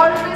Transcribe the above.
signature